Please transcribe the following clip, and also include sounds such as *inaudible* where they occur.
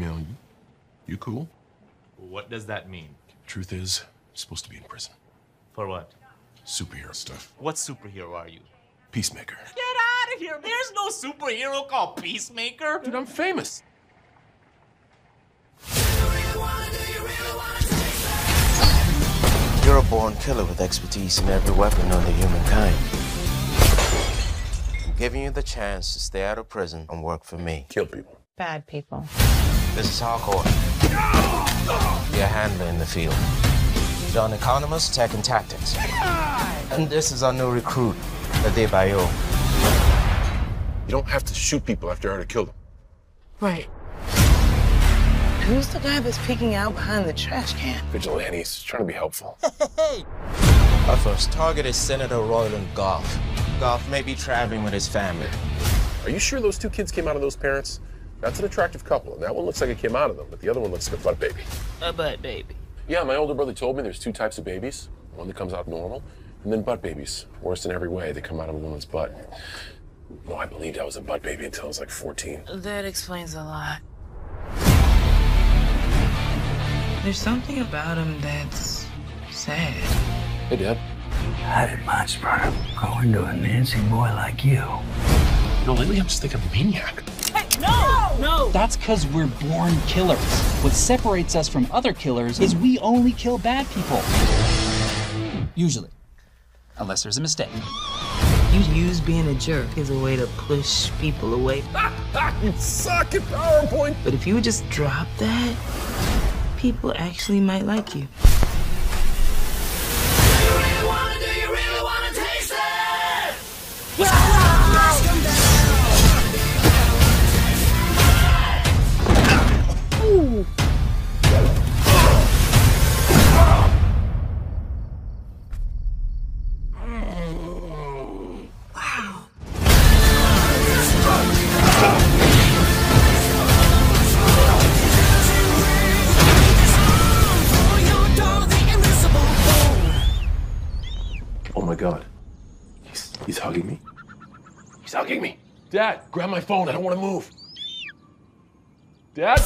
Camille, you, you cool? What does that mean? Truth is, you're supposed to be in prison. For what? Superhero stuff. What superhero are you? Peacemaker. Get out of here! There's no superhero called Peacemaker! Dude, I'm famous. You're a born killer with expertise in every weapon known to humankind. I'm giving you the chance to stay out of prison and work for me. Kill people. Bad people. This is Harcourt. Your handler in the field. John Economos, Tech and Tactics. And this is our new recruit, Adebayo. You don't have to shoot people after you already killed them. Right. Who's the guy that's peeking out behind the trash can? Vigilantes, trying to be helpful. *laughs* Our first target is Senator Royland Goff. Goff may be traveling with his family. Are you sure those two kids came out of those parents? That's an attractive couple, and that one looks like it came out of them, but the other one looks like a butt baby. A butt baby. Yeah, my older brother told me there's two types of babies. One that comes out normal, and then butt babies. Worse in every way, they come out of a woman's butt. No, I believed I was a butt baby until I was like 14. That explains a lot. There's something about him that's sad. Hey, Dad. How did my sperm go into a Nancy boy like you? You know, lately I'm just thinking maniac. That's because we're born killers. What separates us from other killers is we only kill bad people. Usually. Unless there's a mistake. You use being a jerk as a way to push people away. *laughs* you suck at PowerPoint! But if you would just drop that, people actually might like you. Oh my god. He's, he's hugging me. He's hugging me. Dad, grab my phone. I don't want to move. Dad?